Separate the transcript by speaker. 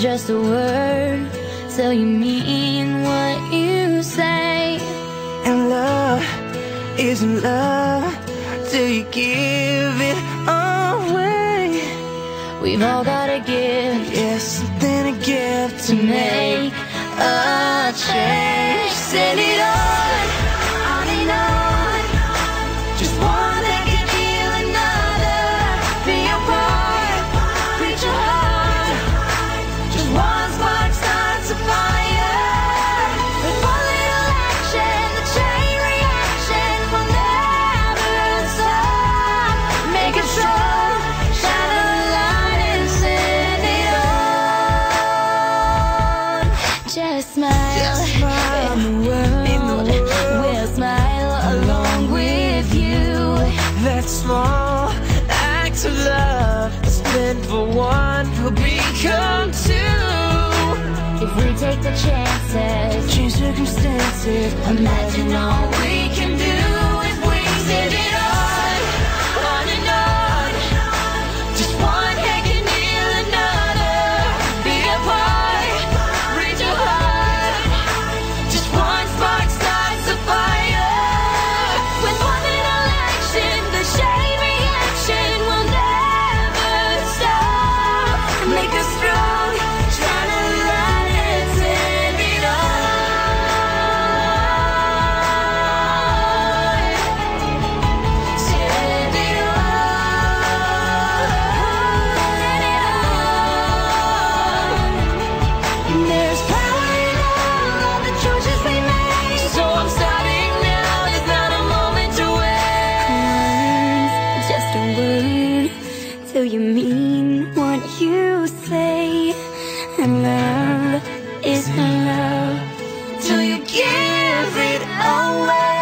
Speaker 1: just a word So you mean what you say.
Speaker 2: And love isn't love Till you give it away.
Speaker 1: We've all gotta give
Speaker 2: Yes, something
Speaker 1: to give to, to make.
Speaker 2: meant for one will become two.
Speaker 1: If we take the chances,
Speaker 2: change circumstances,
Speaker 1: imagine all we just a word till you mean what you say. And love isn't love till you give it away.